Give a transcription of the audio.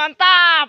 mantap